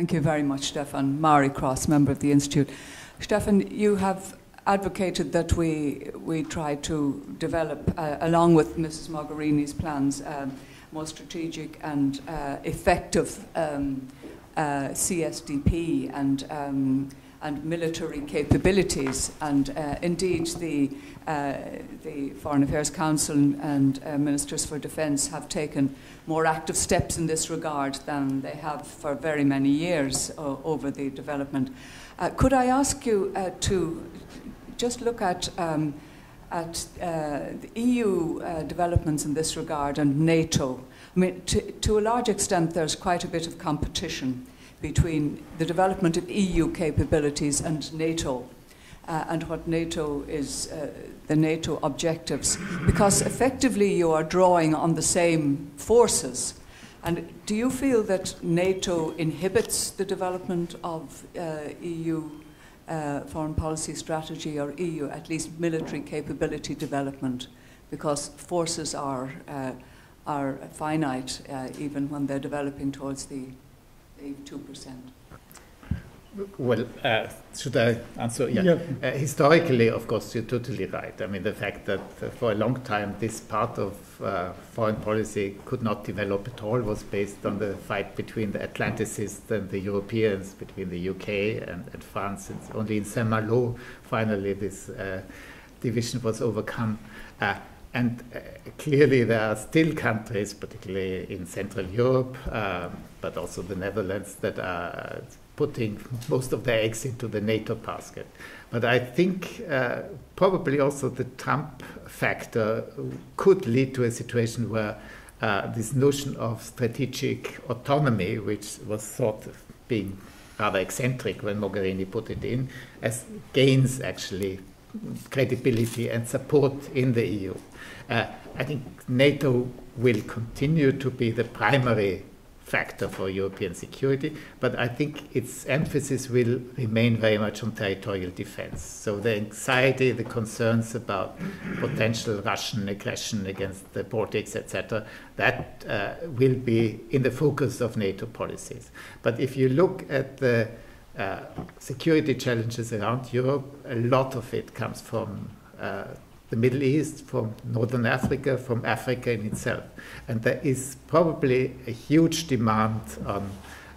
Thank you very much, Stefan. Mari Cross, member of the Institute. Stefan, you have advocated that we, we try to develop, uh, along with Mrs. Mogherini's plans, um, more strategic and uh, effective um, uh, CSDP and, um, and military capabilities. And uh, indeed, the, uh, the Foreign Affairs Council and uh, Ministers for Defence have taken more active steps in this regard than they have for very many years over the development. could I ask you to just look at um, at uh, the EU uh, developments in this regard and NATO. I mean, to, to, a large extent, there's quite a bit of competition between the development of EU capabilities and NATO. Uh, and what NATO is, uh, the NATO objectives, because effectively you are drawing on the same forces. And do you feel that NATO inhibits the development of uh, EU uh, foreign policy strategy or EU, at least military capability development, because forces are, uh, are finite uh, even when they're developing towards the, the 2%. Well, uh, should I answer? Yeah. yeah. Uh, historically, of course, you're totally right. I mean, the fact that uh, for a long time this part of uh, foreign policy could not develop at all was based on the fight between the Atlanticists and the Europeans, between the UK and, and France. It's only in Saint Malo, finally, this uh, division was overcome. Uh, and clearly, there are still countries, particularly in Central Europe, um, but also the Netherlands, that are putting most of their eggs into the NATO basket. But I think uh, probably also the Trump factor could lead to a situation where uh, this notion of strategic autonomy, which was thought of being rather eccentric when Mogherini put it in, as gains actually credibility and support in the EU. Uh, I think NATO will continue to be the primary factor for European security, but I think its emphasis will remain very much on territorial defense. So the anxiety, the concerns about potential Russian aggression against the Baltics, etc., that uh, will be in the focus of NATO policies. But if you look at the uh, security challenges around Europe, a lot of it comes from uh, the Middle East, from Northern Africa, from Africa in itself. And there is probably a huge demand on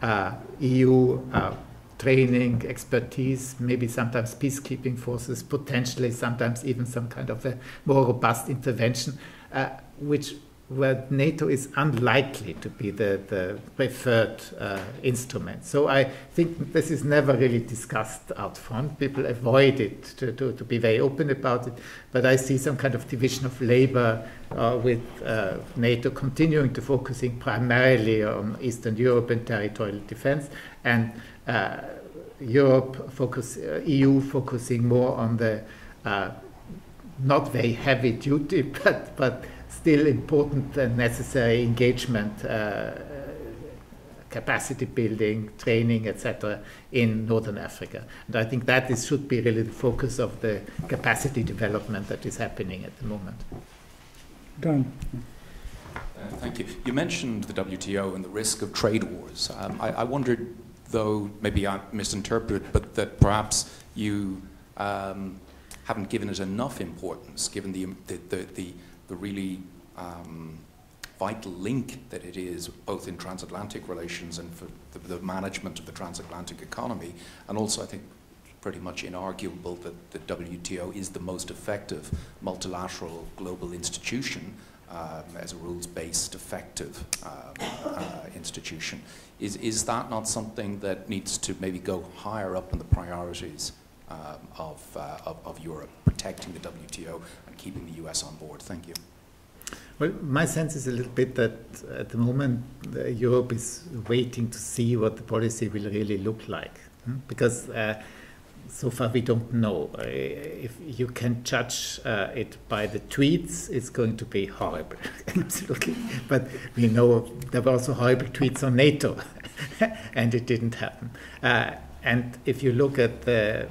uh, EU uh, training, expertise, maybe sometimes peacekeeping forces, potentially sometimes even some kind of a more robust intervention, uh, which where NATO is unlikely to be the, the preferred uh, instrument. So I think this is never really discussed out front. People avoid it to, to, to be very open about it. But I see some kind of division of labor uh, with uh, NATO continuing to focusing primarily on Eastern Europe and territorial defense, and uh, Europe focus, uh, EU focusing more on the uh, not very heavy duty, but but still important and necessary engagement, uh, capacity building, training, etc., in Northern Africa. And I think that is, should be really the focus of the capacity development that is happening at the moment. Done. Uh, thank you. You mentioned the WTO and the risk of trade wars. Um, I, I, wondered, though, maybe I misinterpreted, but that perhaps you um, haven't given it enough importance, given the, the, the, the the really um, vital link that it is, both in transatlantic relations and for the, the, management of the transatlantic economy, and also I think pretty much inarguable that the WTO is the most effective multilateral global institution um, as a rules-based, effective uh, uh, institution. Is, is that not something that needs to maybe go higher up in the priorities um, of, uh, of, of Europe, protecting the WTO keeping the US on board? Thank you. Well, my sense is a little bit that at the moment Europe is waiting to see what the policy will really look like. Hmm? Because uh, so far we don't know. Uh, if you can judge uh, it by the tweets, it's going to be horrible, absolutely. But we know there were also horrible tweets on NATO, and it didn't happen. Uh, and if you look at the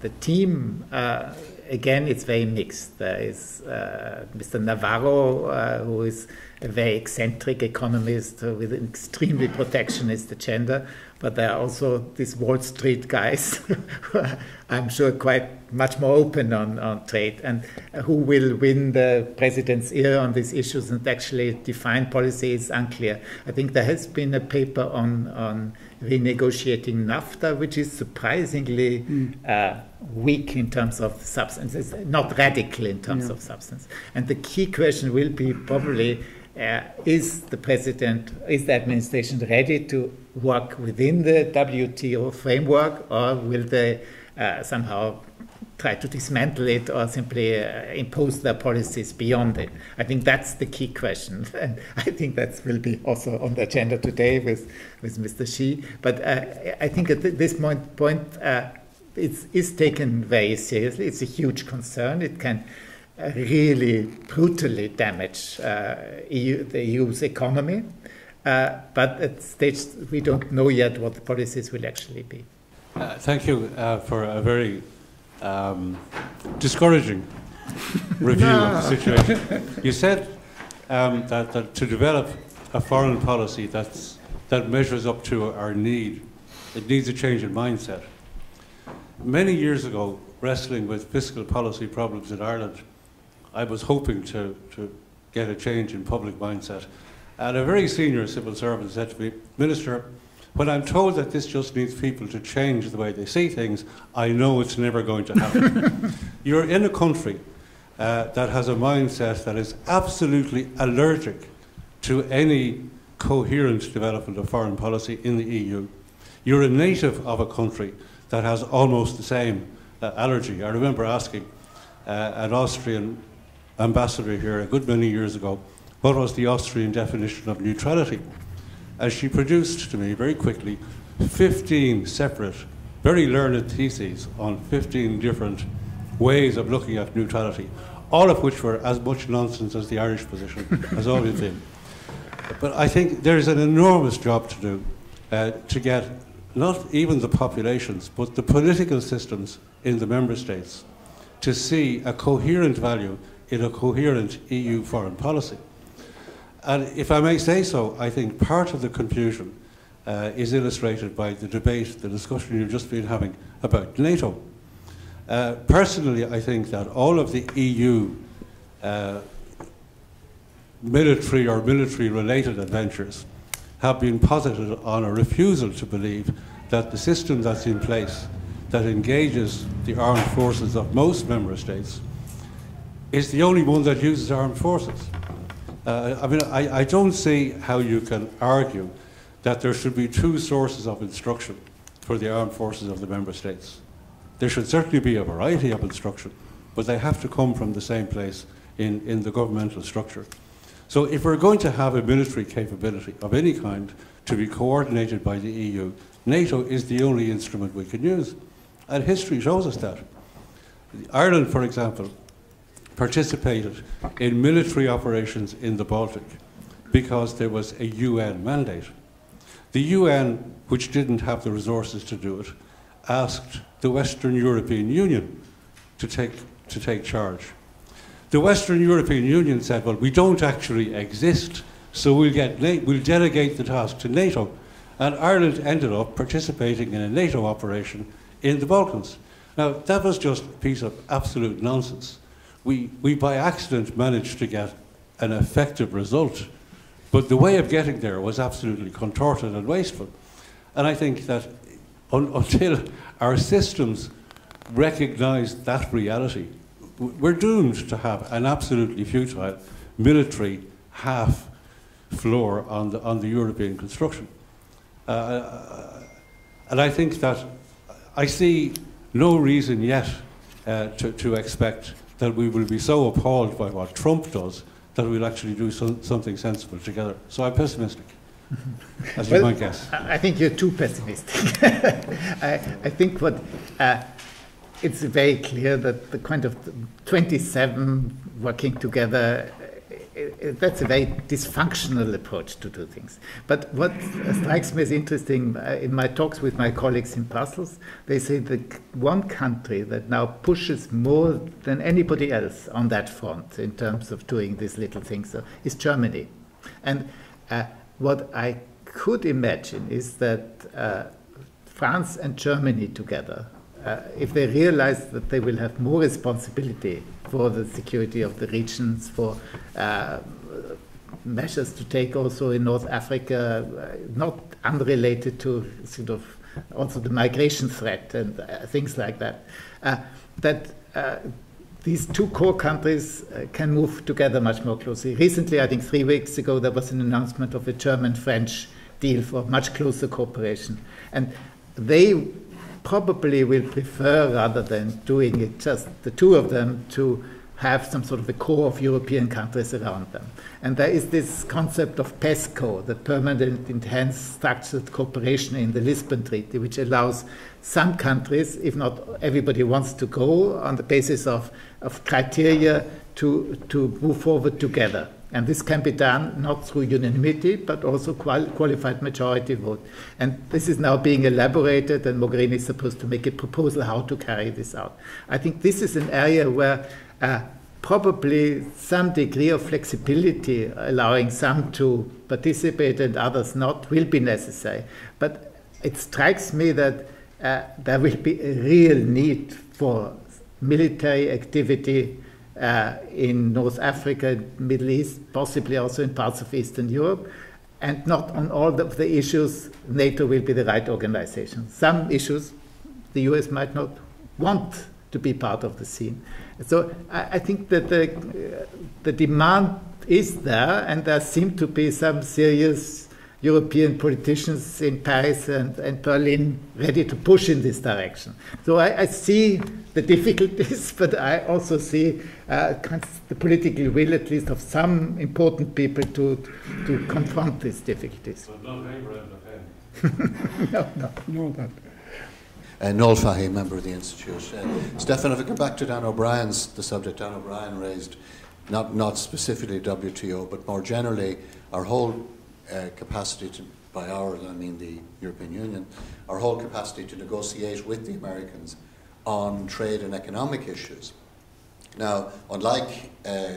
the team uh, again, it's very mixed. There is uh, Mr. Navarro, uh, who is a very eccentric economist with an extremely protectionist agenda, but there are also these Wall Street guys who are, I'm sure, quite much more open on, on trade and who will win the president's ear on these issues and actually define policy is unclear. I think there has been a paper on, on renegotiating NAFTA, which is surprisingly mm. uh, weak in terms of substance, it's not radical in terms of substance. And the key question will be probably uh, is the president, is the administration ready to work within the WTO framework, or will they uh, somehow try to dismantle it or simply uh, impose their policies beyond it? I think that's the key question, and I think that will be also on the agenda today with with Mr. Xi. But uh, I think at this point, point uh, it's, it's taken very seriously. It's a huge concern. It can really brutally damage uh, EU, the EU's economy. Uh, but at stage we don't know yet what the policies will actually be. Uh, thank you uh, for a very um, discouraging review no. of the situation. You said um, that, that, to develop a foreign policy that's, that measures up to our need, it needs a change in mindset. Many years ago, wrestling with fiscal policy problems in Ireland, I was hoping to, to get a change in public mindset. And a very senior civil servant said to me, Minister, when I'm told that this just needs people to change the way they see things, I know it's never going to happen. You're in a country uh, that has a mindset that is absolutely allergic to any coherent development of foreign policy in the EU. You're a native of a country that has almost the same uh, allergy. I remember asking uh, an Austrian ambassador here a good many years ago what was the Austrian definition of neutrality. As she produced to me very quickly 15 separate, very learned theses on 15 different ways of looking at neutrality, all of which were as much nonsense as the Irish position has always been. But I think there is an enormous job to do uh, to get not even the populations, but the political systems in the member states to see a coherent value in a coherent EU foreign policy. And if I may say so, I think part of the confusion uh, is illustrated by the debate, the discussion you've just been having about NATO. Uh, personally, I think that all of the EU uh, military or military related adventures have been posited on a refusal to believe that the system that's in place that engages the armed forces of most member states is the only one that uses armed forces. Uh, I mean, I, I don't see how you can argue that there should be two sources of instruction for the armed forces of the member states. There should certainly be a variety of instruction, but they have to come from the same place in, in the governmental structure. So if we're going to have a military capability of any kind to be coordinated by the EU, NATO is the only instrument we can use. And history shows us that. Ireland, for example, participated in military operations in the Baltic because there was a UN mandate. The UN, which didn't have the resources to do it, asked the Western European Union to take, to take charge. The Western European Union said, well, we don't actually exist, so we'll, get, we'll delegate the task to NATO. And Ireland ended up participating in a NATO operation in the Balkans. Now, that was just a piece of absolute nonsense we, we by accident managed to get an effective result. But the way of getting there was absolutely contorted and wasteful. And I think that un until our systems recognize that reality, we're doomed to have an absolutely futile military half floor on the, on the European construction. Uh, uh and I think that I see no reason yet uh, to, to expect that we will be so appalled by what Trump does that we'll actually do some, something sensible together. So I'm pessimistic, as well, you might guess. I think you're too pessimistic. I, I, think what uh, it's very clear that the kind of 27 working together that's a very dysfunctional approach to do things. But what strikes me as interesting uh, in my talks with my colleagues in Brussels, they say the one country that now pushes more than anybody else on that front in terms of doing these little things uh, is Germany. And uh, what I could imagine is that uh, France and Germany together, uh, if they realize that they will have more responsibility for the security of the regions, for uh, measures to take also in North Africa, uh, not unrelated to sort of also the migration threat and uh, things like that, uh, that these two core countries uh, can move together much more closely. Recently, I think three weeks ago, there was an announcement of a German French deal for much closer cooperation. And they probably will prefer, rather than doing it just the two of them, to have some sort of a core of European countries around them. And there is this concept of PESCO, the Permanent Enhanced Structured Cooperation in the Lisbon Treaty, which allows some countries, if not everybody wants to go, on the basis of, of criteria to, to move forward together. And this can be done not through unanimity, but also qual qualified majority vote. And this is now being elaborated, and Mogherini is supposed to make a proposal how to carry this out. I think this is an area where uh, probably some degree of flexibility, allowing some to participate and others not, will be necessary. But it strikes me that uh, there will be a real need for military activity in North Africa, Middle East, possibly also in parts of Eastern Europe. And not on all of the issues, NATO will be the right organization. Some issues, the US might not want to be part of the scene. So I, I think that the, uh, the demand is there, and there seem to be some serious European politicians in Paris and, and Berlin ready to push in this direction. So I, I see the difficulties, but I also see uh, the political will, at least of some important people, to, to confront these difficulties. no, no. No, that. Uh, Noel Fahy, member of the Institute. Uh, Stefan, if I go back to Dan O'Brien's, the subject Dan O'Brien raised, not, not specifically WTO, but more generally, our whole uh, capacity to, by ours, I mean the European Union, our whole capacity to negotiate with the Americans on trade and economic issues. Now, unlike uh,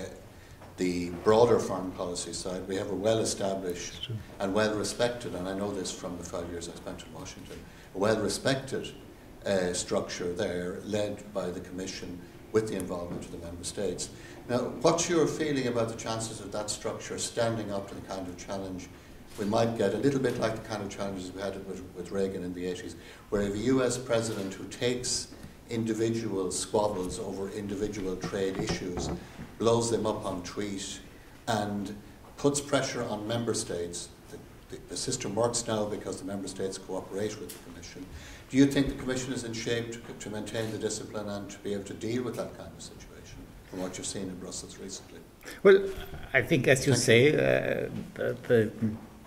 the broader foreign policy side, we have a well established and well respected, and I know this from the five years I spent in Washington, a well respected uh, structure there led by the Commission with the involvement of the Member States. Now, what's your feeling about the chances of that structure standing up to the kind of challenge we might get? A little bit like the kind of challenges we had with, with Reagan in the 80s, where a US president who takes individual squabbles over individual trade issues, blows them up on tweet, and puts pressure on member states. The, the, the system works now because the member states cooperate with the Commission. Do you think the Commission is in shape to, to maintain the discipline and to be able to deal with that kind of situation? from what you've seen in Brussels recently? Well, I think, as you Thank say, uh, the, the,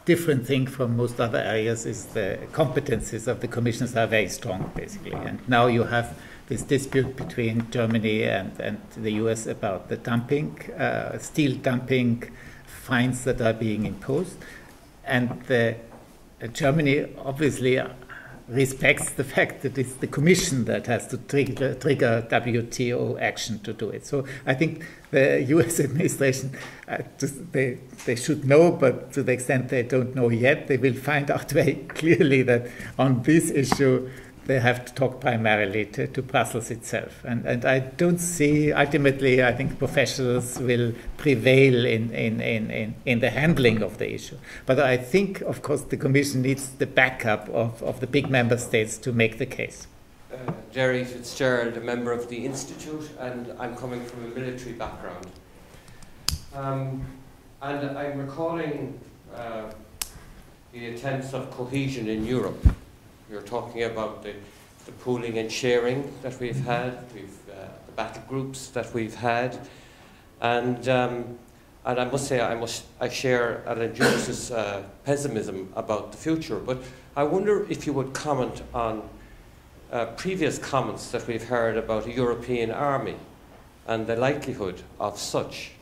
different thing from most other areas is the competencies of the commissions are very strong, basically. And now you have this dispute between Germany and, and the US about the dumping, uh, steel dumping fines that are being imposed. And the, uh, Germany obviously respects the fact that it's the Commission that has to trigger, trigger WTO action to do it. So I think the U.S. administration, uh, they, they should know, but to the extent they don't know yet, they will find out very clearly that on this issue, they have to talk primarily to, to Brussels itself. And, and I don't see, ultimately, I think professionals will prevail in, in, in, in, in the handling of the issue. But I think, of course, the Commission needs the backup of, of the big member states to make the case. Uh, Jerry Fitzgerald, a member of the Institute, and I'm coming from a military background. Um, and I'm recalling uh, the attempts of cohesion in Europe we were talking about the, the pooling and sharing that we've had, we've, uh, the battle groups that we've had, and, um, and I must say I, must, I share Alan Dukes's uh, pessimism about the future, but I wonder if you would comment on uh, previous comments that we've heard about a European army and the likelihood of such.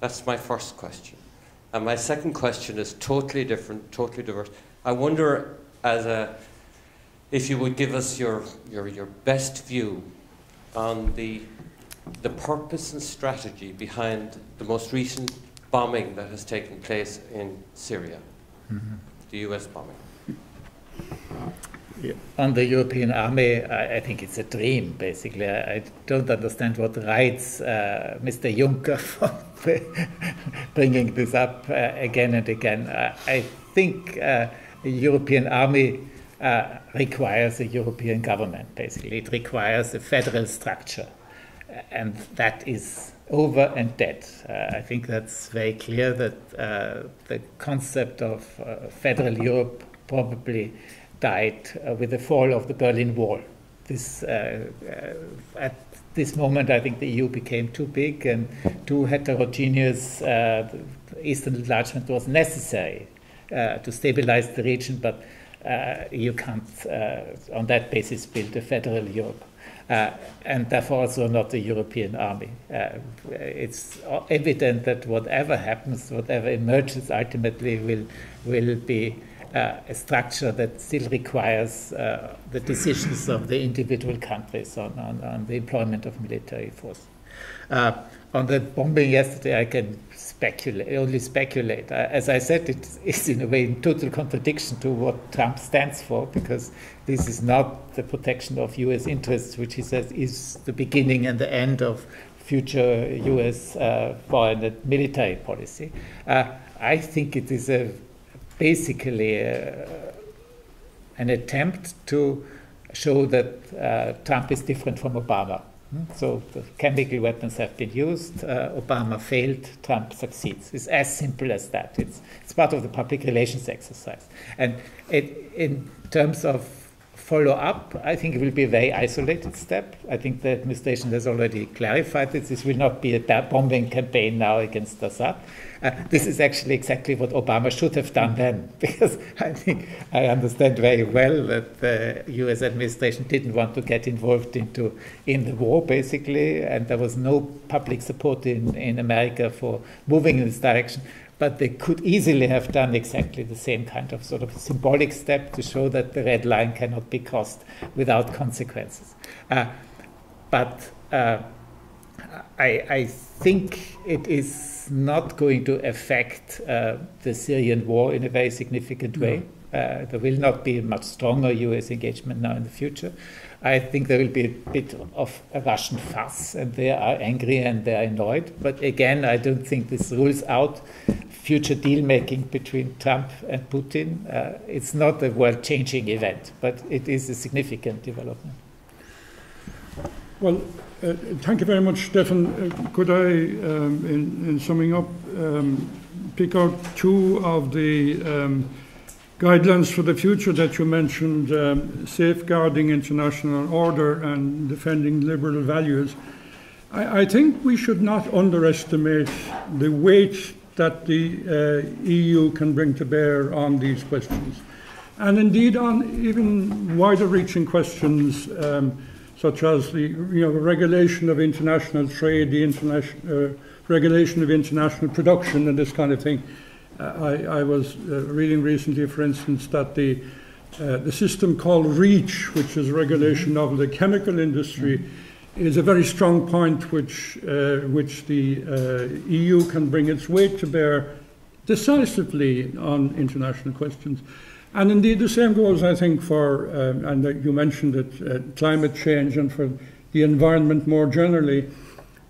That's my first question. And my second question is totally different, totally diverse. I wonder, as a, if you would give us your, your, your best view on the, the purpose and strategy behind the most recent bombing that has taken place in Syria, mm-hmm. the US bombing. On the European army, I, I, think it's a dream, basically. I, I don't understand what rights uh, Mr. Juncker for bringing this up uh, again and again. Uh, I think uh, the European army uh, requires a European government, basically. It requires a federal structure. And that is over and dead. Uh, I think that's very clear that uh, the concept of uh, federal Europe probably died uh, with the fall of the Berlin Wall. This, uh, uh, at this moment, I think the EU became too big and too heterogeneous. Eastern enlargement was necessary to stabilize the region, but you can't, on that basis, build a federal Europe. Uh, and therefore also not a European army. Uh, it's evident that whatever happens, whatever emerges ultimately will, will be uh, a structure that still requires uh, the decisions of the individual countries on, on, on the employment of military force. Uh, on the bombing yesterday, I can speculate, only speculate. Uh, as I said, it is in a way in total contradiction to what Trump stands for, because this is not the protection of U.S. interests, which he says is the beginning and the end of future U.S. Uh, foreign and military policy. Uh, I think it is a, basically a, an attempt to show that uh, Trump is different from Obama. So the chemical weapons have been used. Uh, Obama failed. Trump succeeds. It's as simple as that. It's it's part of the public relations exercise. And it, in terms of follow up, I think it will be a very isolated step. I think the administration has already clarified that this will not be a bombing campaign now against Assad. Uh, this is actually exactly what Obama should have done then, because I think I understand very well that the U.S. administration didn't want to get involved into in the war, basically, and there was no public support in, in America for moving in this direction but they could easily have done exactly the same kind of sort of symbolic step to show that the red line cannot be crossed without consequences. Uh, but uh, I, I, think it is not going to affect uh, the Syrian war in a very significant way. Uh, there will not be a much stronger US engagement now in the future. I think there will be a bit of a Russian fuss, and they are angry and they are annoyed. But again, I don't think this rules out future deal making between Trump and Putin. Uh, it's not a world changing event, but it is a significant development. Well, uh, thank you very much, Stefan. Uh, could I, um, in, in, summing up, um, pick out two of the um, guidelines for the future that you mentioned um, safeguarding international order and defending liberal values. I, I, think we should not underestimate the weight that the uh, EU can bring to bear on these questions. And indeed, on even wider reaching questions um, such as the, you know, regulation of international trade, the international, uh, regulation of international production, and this kind of thing. I, I was uh, reading recently, for instance, that the uh, the system called REACH, which is regulation of the chemical industry, is a very strong point which, uh, which the uh, EU can bring its weight to bear decisively on international questions. And indeed, the same goes, I think, for, uh, and you mentioned it, uh, climate change and for the environment more generally.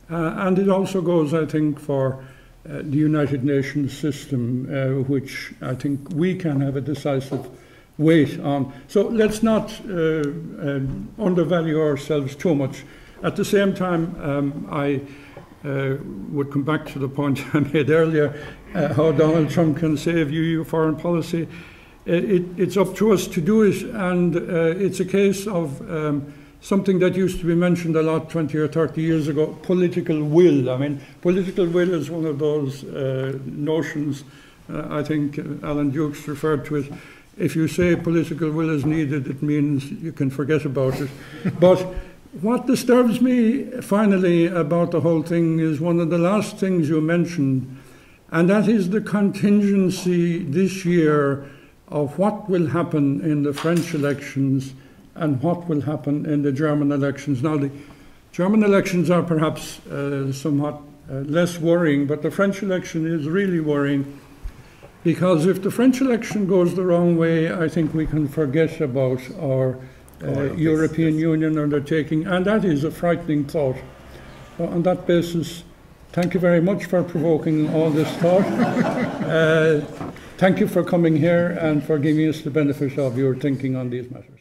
and it also goes, I think, for uh, the United Nations system, uh, which I think we can have a decisive weight on. So let's not uh, um, undervalue ourselves too much. At the same time, um, I uh, would come back to the point I made earlier uh, how Donald Trump can save your foreign policy. It, it's up to us to do it, and it's a case of um, something that used to be mentioned a lot 20 or 30 years ago political will. I mean, political will is one of those uh, notions, uh, I think Alan Dukes referred to it. If you say political will is needed, it means you can forget about it. but What disturbs me finally about the whole thing is one of the last things you mentioned, and that is the contingency this year of what will happen in the French elections and what will happen in the German elections. Now, the German elections are perhaps uh, somewhat uh, less worrying, but the French election is really worrying because if the French election goes the wrong way, I think we can forget about our uh, European Union undertaking, and that is a frightening thought. So on that basis, thank you very much for provoking all this thought. thank you for coming here and for giving us the benefit of your thinking on these matters.